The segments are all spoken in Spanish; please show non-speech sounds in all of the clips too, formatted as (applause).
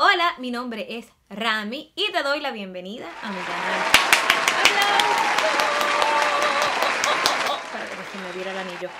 Hola, mi nombre es Rami y te doy la bienvenida a mi canal. Para que se me viera el anillo.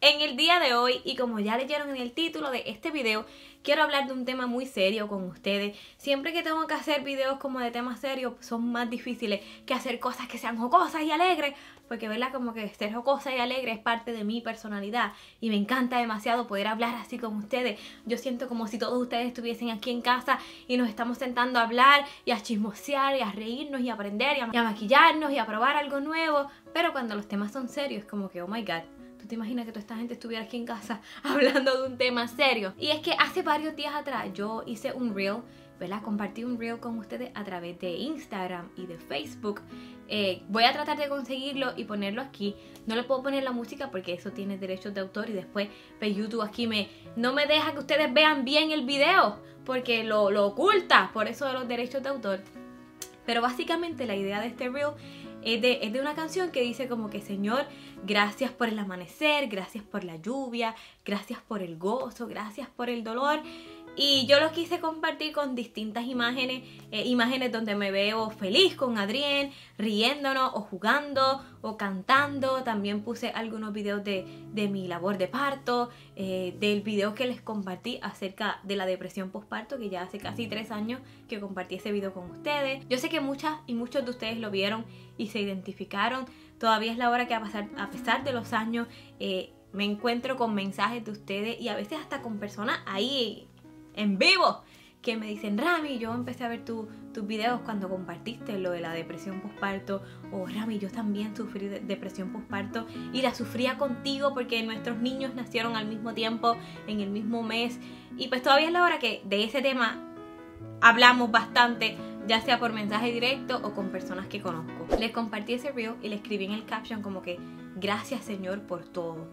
En el día de hoy, y como ya leyeron en el título de este video, quiero hablar de un tema muy serio con ustedes. Siempre que tengo que hacer videos como de temas serios, son más difíciles que hacer cosas que sean jocosas y alegres, porque verdad como que ser jocosa y alegre es parte de mi personalidad y me encanta demasiado poder hablar así con ustedes. Yo siento como si todos ustedes estuviesen aquí en casa y nos estamos sentando a hablar y a chismosear y a reírnos y a aprender y a, y a maquillarnos y a probar algo nuevo, pero cuando los temas son serios como que, oh my god, ¿Tú te imaginas que toda esta gente estuviera aquí en casa (laughs) hablando de un tema serio? Y es que hace varios días atrás yo hice un reel, ¿verdad? Compartí un reel con ustedes a través de Instagram y de Facebook. Eh, voy a tratar de conseguirlo y ponerlo aquí. No le puedo poner la música porque eso tiene derechos de autor y después pues, YouTube aquí me no me deja que ustedes vean bien el video porque lo, lo oculta por eso de los derechos de autor. Pero básicamente la idea de este reel es de, una canción que dice como que Señor, gracias por el amanecer, gracias por la lluvia, gracias por el gozo, gracias por el dolor. Y yo lo quise compartir con distintas imágenes, eh, imágenes donde me veo feliz con Adrián, riéndonos o jugando o cantando. También puse algunos videos de, mi labor de parto, eh, del video que les compartí acerca de la depresión postparto, que ya hace casi tres años que compartí ese video con ustedes. Yo sé que muchas y muchos de ustedes lo vieron y se identificaron. Todavía es la hora que a, pasar, a pesar de los años... Eh, me encuentro con mensajes de ustedes y a veces hasta con personas ahí en vivo que me dicen, Rami, yo empecé a ver tus videos cuando compartiste lo de la depresión postparto, o Rami, yo también sufrí depresión postparto y la sufría contigo porque nuestros niños nacieron al mismo tiempo, en el mismo mes, y pues todavía es la hora que de ese tema hablamos bastante, ya sea por mensaje directo o con personas que conozco. Les compartí ese reel y le escribí en el caption como que, gracias Señor por todo.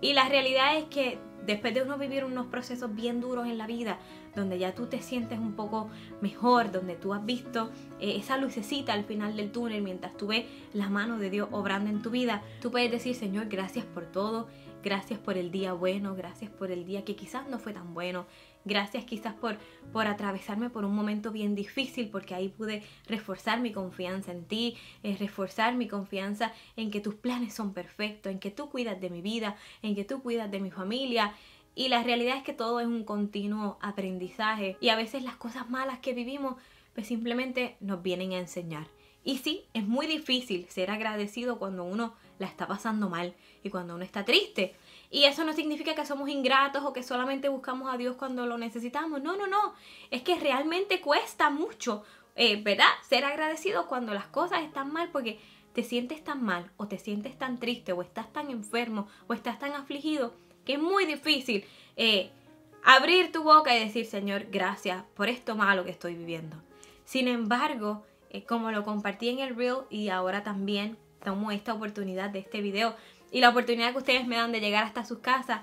Y la realidad es que después de uno vivir unos procesos bien duros en la vida, donde ya tú te sientes un poco mejor, donde tú has visto eh, esa lucecita al final del túnel mientras tú ves la mano de Dios obrando en tu vida, tú puedes decir, Señor, gracias por todo, gracias por el día bueno, gracias por el día que quizás no fue tan bueno, Gracias quizás por, por atravesarme por un momento bien difícil porque ahí pude reforzar mi confianza en ti, eh, reforzar mi confianza en que tus planes son perfectos, en que tú cuidas de mi vida, en que tú cuidas de mi familia. Y la realidad es que todo es un continuo aprendizaje y a veces las cosas malas que vivimos pues simplemente nos vienen a enseñar. Y sí, es muy difícil ser agradecido cuando uno la está pasando mal y cuando uno está triste. Y eso no significa que somos ingratos o que solamente buscamos a Dios cuando lo necesitamos. No, no, no. Es que realmente cuesta mucho, eh, ¿verdad? Ser agradecido cuando las cosas están mal porque te sientes tan mal o te sientes tan triste o estás tan enfermo o estás tan afligido que es muy difícil eh, abrir tu boca y decir, Señor, gracias por esto malo que estoy viviendo. Sin embargo, eh, como lo compartí en el reel y ahora también tomo esta oportunidad de este video, y la oportunidad que ustedes me dan de llegar hasta sus casas,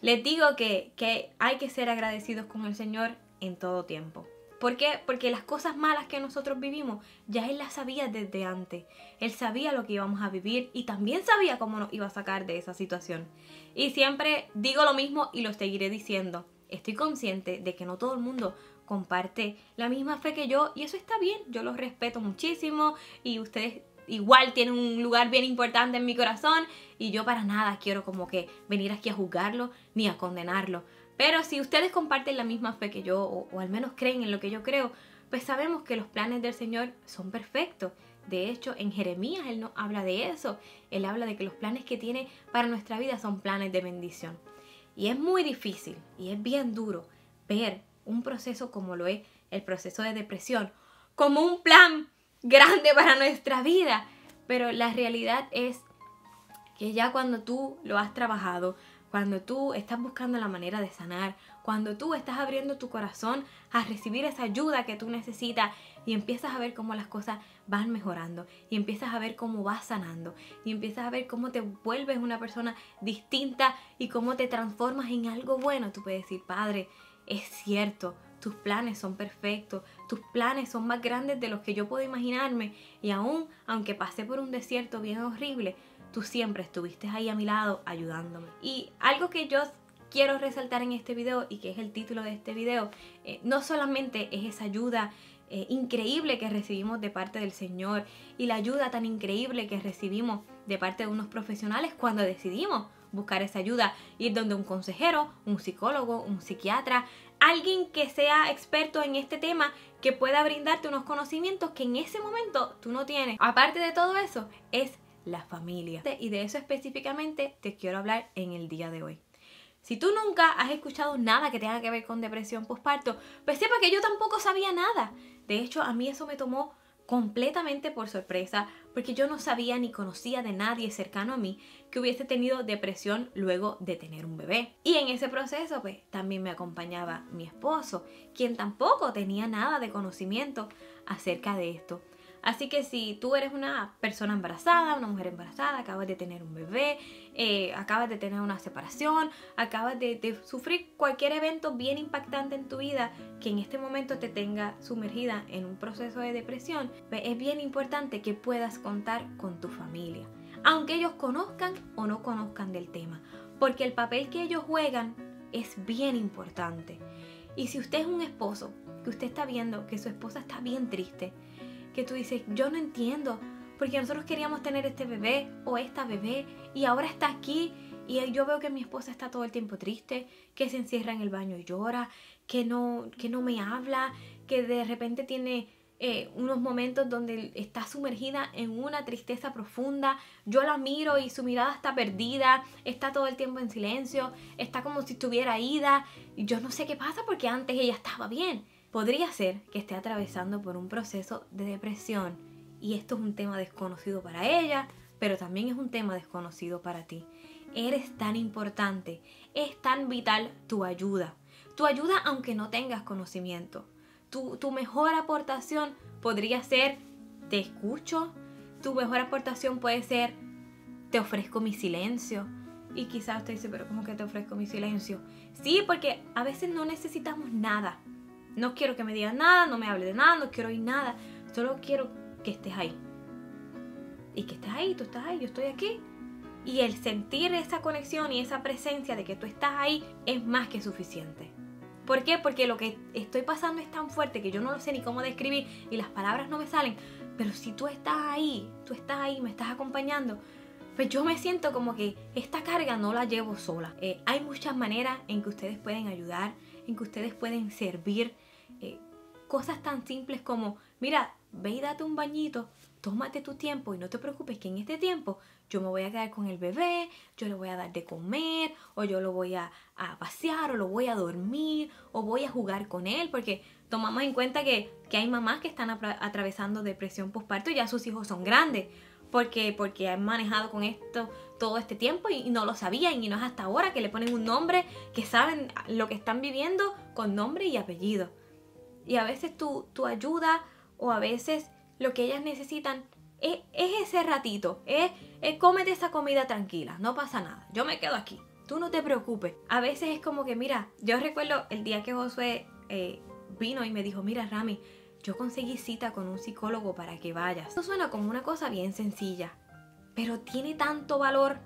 les digo que, que hay que ser agradecidos con el Señor en todo tiempo. ¿Por qué? Porque las cosas malas que nosotros vivimos, ya Él las sabía desde antes. Él sabía lo que íbamos a vivir y también sabía cómo nos iba a sacar de esa situación. Y siempre digo lo mismo y lo seguiré diciendo. Estoy consciente de que no todo el mundo comparte la misma fe que yo y eso está bien, yo los respeto muchísimo y ustedes igual tiene un lugar bien importante en mi corazón y yo para nada quiero como que venir aquí a juzgarlo ni a condenarlo. Pero si ustedes comparten la misma fe que yo o, al menos creen en lo que yo creo, pues sabemos que los planes del Señor son perfectos. De hecho, en Jeremías Él no habla de eso. Él habla de que los planes que tiene para nuestra vida son planes de bendición. Y es muy difícil y es bien duro ver un proceso como lo es el proceso de depresión como un plan grande para nuestra vida. Pero la realidad es que ya cuando tú lo has trabajado, cuando tú estás buscando la manera de sanar, cuando tú estás abriendo tu corazón a recibir esa ayuda que tú necesitas y empiezas a ver cómo las cosas van mejorando y empiezas a ver cómo vas sanando y empiezas a ver cómo te vuelves una persona distinta y cómo te transformas en algo bueno, tú puedes decir, Padre, es cierto, tus planes son perfectos, tus planes son más grandes de los que yo puedo imaginarme y aún, aunque pasé por un desierto bien horrible, tú siempre estuviste ahí a mi lado ayudándome. Y algo que yo quiero resaltar en este video y que es el título de este video, eh, no solamente es esa ayuda eh, increíble que recibimos de parte del Señor y la ayuda tan increíble que recibimos de parte de unos profesionales cuando decidimos buscar esa ayuda, ir donde un consejero, un psicólogo, un psiquiatra, alguien que sea experto en este tema que pueda brindarte unos conocimientos que en ese momento tú no tienes. Aparte de todo eso, es la familia. Y de eso específicamente te quiero hablar en el día de hoy. Si tú nunca has escuchado nada que tenga que ver con depresión postparto, pues sepa que yo tampoco sabía nada. De hecho, a mí eso me tomó completamente por sorpresa porque yo no sabía ni conocía de nadie cercano a mí que hubiese tenido depresión luego de tener un bebé. Y en ese proceso pues también me acompañaba mi esposo, quien tampoco tenía nada de conocimiento acerca de esto. Así que si tú eres una persona embarazada, una mujer embarazada, acabas de tener un bebé, eh, acabas de tener una separación, acabas de, de, sufrir cualquier evento bien impactante en tu vida que en este momento te tenga sumergida en un proceso de depresión, pues es bien importante que puedas contar con tu familia, aunque ellos conozcan o no conozcan del tema, porque el papel que ellos juegan es bien importante. Y si usted es un esposo, que usted está viendo que su esposa está bien triste, que tú dices, yo no entiendo, porque nosotros queríamos tener este bebé o esta bebé y ahora está aquí y yo veo que mi esposa está todo el tiempo triste, que se encierra en el baño y llora, que no, que no me habla, que de repente tiene eh, unos momentos donde está sumergida en una tristeza profunda. Yo la miro y su mirada está perdida, está todo el tiempo en silencio, está como si estuviera ida. Yo no sé qué pasa porque antes ella estaba bien. Podría ser que esté atravesando por un proceso de depresión y esto es un tema desconocido para ella, pero también es un tema desconocido para ti. Eres tan importante, es tan vital tu ayuda. Tu ayuda aunque no tengas conocimiento. Tu, tu mejor aportación podría ser te escucho. Tu mejor aportación puede ser te ofrezco mi silencio. Y quizás usted dice, pero ¿cómo que te ofrezco mi silencio? Sí, porque a veces no necesitamos nada. No quiero que me digas nada, no me hable de nada, no quiero oír nada. Solo quiero que estés ahí. Y que estés ahí, tú estás ahí, yo estoy aquí. Y el sentir esa conexión y esa presencia de que tú estás ahí es más que suficiente. ¿Por qué? Porque lo que estoy pasando es tan fuerte que yo no lo sé ni cómo describir y las palabras no me salen. Pero si tú estás ahí, tú estás ahí, me estás acompañando, pues yo me siento como que esta carga no la llevo sola. Eh, hay muchas maneras en que ustedes pueden ayudar, en que ustedes pueden servir eh, cosas tan simples como, mira, ve y date un bañito, tómate tu tiempo y no te preocupes que en este tiempo yo me voy a quedar con el bebé, yo le voy a dar de comer, o yo lo voy a, pasear, o lo voy a dormir, o voy a jugar con él, porque tomamos en cuenta que, hay mamás que están atravesando depresión postparto y ya sus hijos son grandes, porque, porque han manejado con esto todo este tiempo y, no lo sabían, y no es hasta ahora que le ponen un nombre, que saben lo que están viviendo con nombre y apellido. Y a veces tu, tu ayuda o a veces lo que ellas necesitan es, ese ratito, es, cómete esa comida tranquila, no pasa nada, yo me quedo aquí, tú no te preocupes. A veces es como que, mira, yo recuerdo el día que Josué eh, vino y me dijo, mira Rami, yo conseguí cita con un psicólogo para que vayas. Esto suena como una cosa bien sencilla, pero tiene tanto valor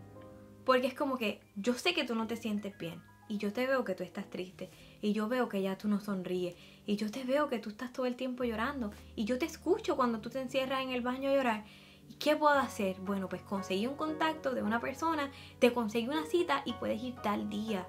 porque es como que yo sé que tú no te sientes bien y yo te veo que tú estás triste y yo veo que ya tú no sonríes y yo te veo que tú estás todo el tiempo llorando y yo te escucho cuando tú te encierras en el baño a llorar. ¿Y qué puedo hacer? Bueno, pues conseguí un contacto de una persona, te conseguí una cita y puedes ir tal día.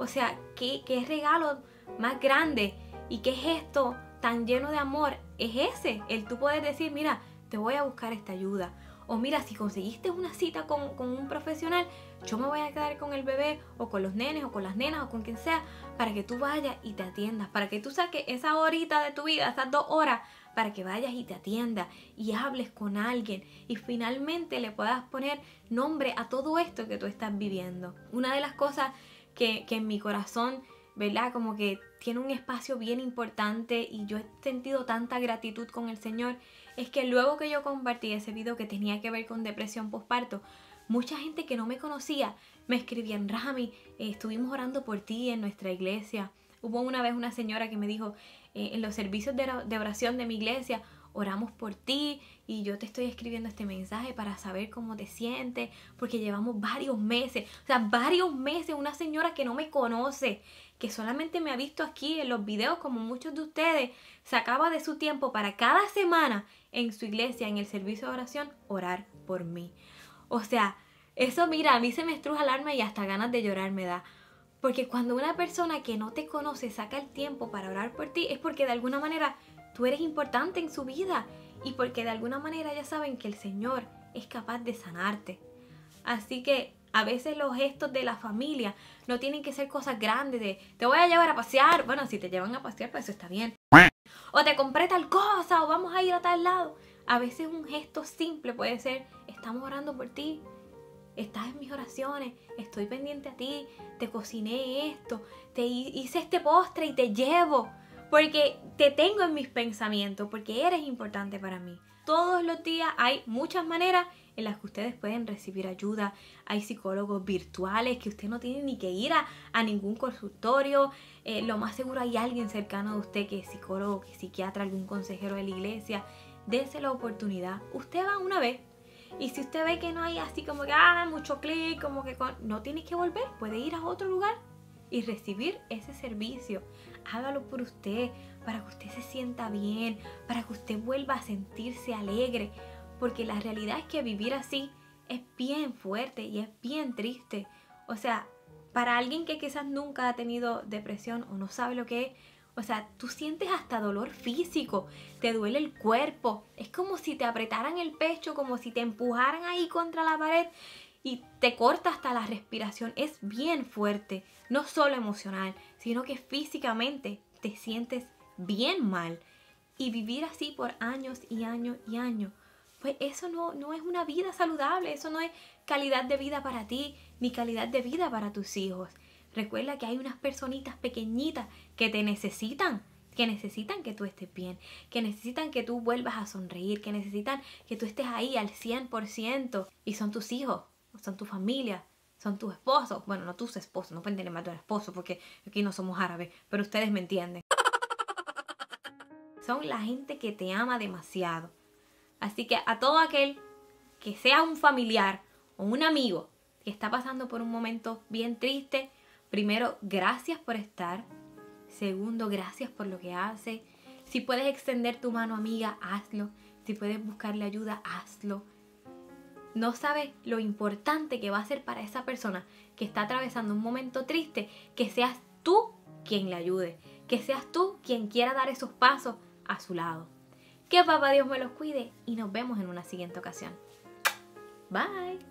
O sea, ¿qué, qué regalo más grande y qué gesto tan lleno de amor es ese? El tú puedes decir, mira, te voy a buscar esta ayuda o mira, si conseguiste una cita con, un profesional, yo me voy a quedar con el bebé o con los nenes o con las nenas o con quien sea para que tú vayas y te atiendas, para que tú saques esa horita de tu vida, esas dos horas, para que vayas y te atiendas y hables con alguien y finalmente le puedas poner nombre a todo esto que tú estás viviendo. Una de las cosas que, que en mi corazón ¿verdad? Como que tiene un espacio bien importante y yo he sentido tanta gratitud con el Señor, es que luego que yo compartí ese video que tenía que ver con depresión postparto, mucha gente que no me conocía me escribían, Rami, eh, estuvimos orando por ti en nuestra iglesia. Hubo una vez una señora que me dijo, eh, en los servicios de, oración de mi iglesia, oramos por ti y yo te estoy escribiendo este mensaje para saber cómo te sientes, porque llevamos varios meses, o sea, varios meses, una señora que no me conoce, que solamente me ha visto aquí en los videos como muchos de ustedes, sacaba de su tiempo para cada semana en su iglesia, en el servicio de oración, orar por mí. O sea, eso mira, a mí se me estruja el alma y hasta ganas de llorar me da. Porque cuando una persona que no te conoce saca el tiempo para orar por ti, es porque de alguna manera tú eres importante en su vida y porque de alguna manera ya saben que el Señor es capaz de sanarte. Así que a veces los gestos de la familia no tienen que ser cosas grandes de te voy a llevar a pasear. Bueno, si te llevan a pasear, pues eso está bien. O te compré tal cosa o vamos a ir a tal lado. A veces un gesto simple puede ser estamos orando por ti, estás en mis oraciones, estoy pendiente a ti, te cociné esto, te hice este postre y te llevo, porque te tengo en mis pensamientos, porque eres importante para mí. Todos los días hay muchas maneras en las que ustedes pueden recibir ayuda. Hay psicólogos virtuales que usted no tiene ni que ir a, ningún consultorio. Eh, lo más seguro hay alguien cercano de usted que es psicólogo, que es psiquiatra, algún consejero de la iglesia. Dese la oportunidad. Usted va una vez, y si usted ve que no hay así como que, ah, mucho clic, como que no tiene que volver, puede ir a otro lugar y recibir ese servicio. Hágalo por usted, para que usted se sienta bien, para que usted vuelva a sentirse alegre, porque la realidad es que vivir así es bien fuerte y es bien triste. O sea, para alguien que quizás nunca ha tenido depresión o no sabe lo que es, o sea, tú sientes hasta dolor físico, te duele el cuerpo, es como si te apretaran el pecho, como si te empujaran ahí contra la pared y te corta hasta la respiración. Es bien fuerte, no solo emocional, sino que físicamente te sientes bien mal. Y vivir así por años y años y años, pues eso no, no es una vida saludable, eso no es calidad de vida para ti, ni calidad de vida para tus hijos. Recuerda que hay unas personitas pequeñitas que te necesitan, que necesitan que tú estés bien, que necesitan que tú vuelvas a sonreír, que necesitan que tú estés ahí al 100% y son tus hijos, son tu familia, son tus esposos. Bueno, no tus esposos, no pueden tener más de un esposo porque aquí no somos árabes, pero ustedes me entienden. Son la gente que te ama demasiado. Así que a todo aquel que sea un familiar o un amigo que está pasando por un momento bien triste, Primero, gracias por estar. Segundo, gracias por lo que hace. Si puedes extender tu mano amiga, hazlo. Si puedes buscarle ayuda, hazlo. No sabes lo importante que va a ser para esa persona que está atravesando un momento triste, que seas tú quien le ayude, que seas tú quien quiera dar esos pasos a su lado. Que papá Dios me los cuide y nos vemos en una siguiente ocasión. Bye.